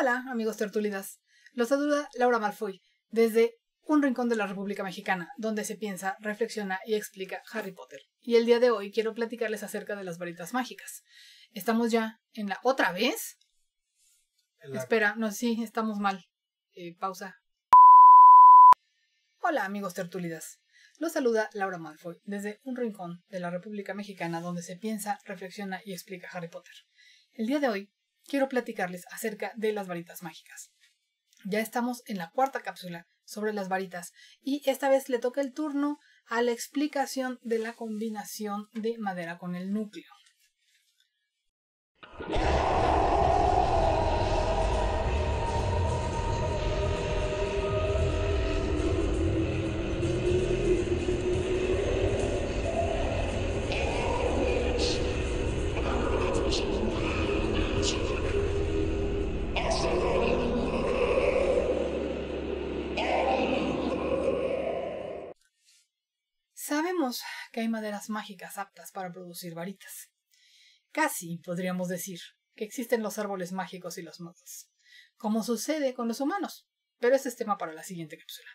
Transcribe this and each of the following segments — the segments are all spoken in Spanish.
Hola, amigos tertulidas. Los saluda Laura Malfoy desde un rincón de la República Mexicana, donde se piensa, reflexiona y explica Harry Potter. Y el día de hoy quiero platicarles acerca de las varitas mágicas. Estamos ya en la otra vez. Espera, no, sí, estamos mal. Eh, pausa. Hola, amigos tertulidas. Los saluda Laura Malfoy desde un rincón de la República Mexicana, donde se piensa, reflexiona y explica Harry Potter. El día de hoy quiero platicarles acerca de las varitas mágicas. Ya estamos en la cuarta cápsula sobre las varitas y esta vez le toca el turno a la explicación de la combinación de madera con el núcleo. Que hay maderas mágicas aptas para producir varitas. Casi podríamos decir que existen los árboles mágicos y los modos, como sucede con los humanos, pero ese es tema para la siguiente cápsula.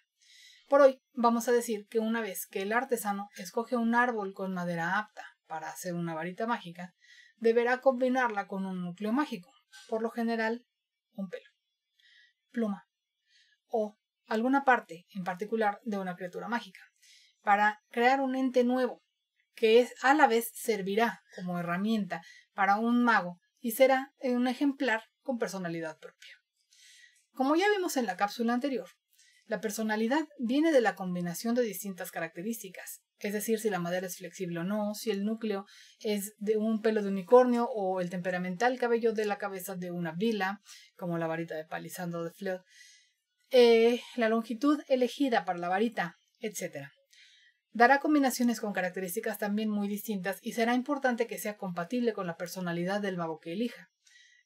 Por hoy vamos a decir que una vez que el artesano escoge un árbol con madera apta para hacer una varita mágica, deberá combinarla con un núcleo mágico, por lo general un pelo, pluma o alguna parte en particular de una criatura mágica para crear un ente nuevo, que es, a la vez servirá como herramienta para un mago y será un ejemplar con personalidad propia. Como ya vimos en la cápsula anterior, la personalidad viene de la combinación de distintas características, es decir, si la madera es flexible o no, si el núcleo es de un pelo de unicornio o el temperamental cabello de la cabeza de una vila, como la varita de palisandro de Fleur, eh, la longitud elegida para la varita, etc. Dará combinaciones con características también muy distintas y será importante que sea compatible con la personalidad del mago que elija.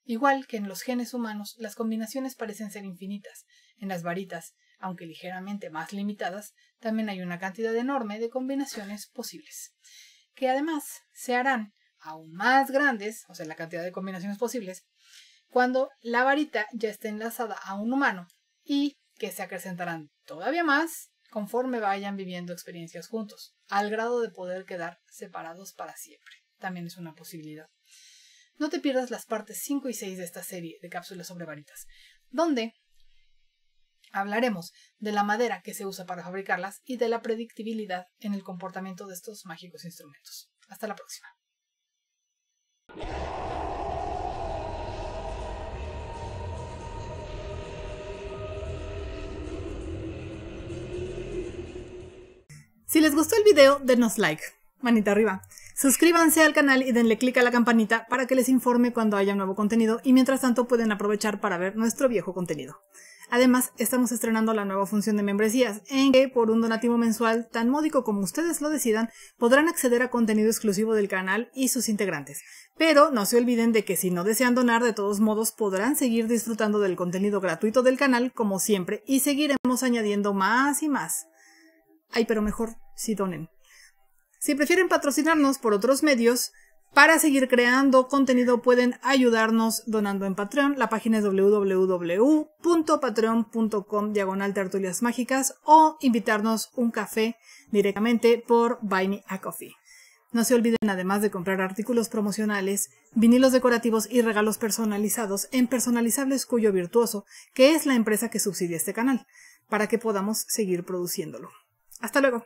Igual que en los genes humanos, las combinaciones parecen ser infinitas. En las varitas, aunque ligeramente más limitadas, también hay una cantidad enorme de combinaciones posibles, que además se harán aún más grandes, o sea, la cantidad de combinaciones posibles, cuando la varita ya esté enlazada a un humano y que se acrecentarán todavía más conforme vayan viviendo experiencias juntos, al grado de poder quedar separados para siempre. También es una posibilidad. No te pierdas las partes 5 y 6 de esta serie de cápsulas sobre varitas, donde hablaremos de la madera que se usa para fabricarlas y de la predictibilidad en el comportamiento de estos mágicos instrumentos. Hasta la próxima. Si les gustó el video, denos like, manita arriba. Suscríbanse al canal y denle click a la campanita para que les informe cuando haya nuevo contenido y mientras tanto pueden aprovechar para ver nuestro viejo contenido. Además, estamos estrenando la nueva función de membresías, en que por un donativo mensual tan módico como ustedes lo decidan, podrán acceder a contenido exclusivo del canal y sus integrantes. Pero no se olviden de que si no desean donar, de todos modos podrán seguir disfrutando del contenido gratuito del canal como siempre y seguiremos añadiendo más y más. Ay, pero mejor si donen. Si prefieren patrocinarnos por otros medios, para seguir creando contenido pueden ayudarnos donando en Patreon. La página es www.patreon.com diagonal tertulias mágicas o invitarnos un café directamente por Buy Me a Coffee. No se olviden además de comprar artículos promocionales, vinilos decorativos y regalos personalizados en Personalizables Cuyo Virtuoso, que es la empresa que subsidia este canal, para que podamos seguir produciéndolo. Hasta luego.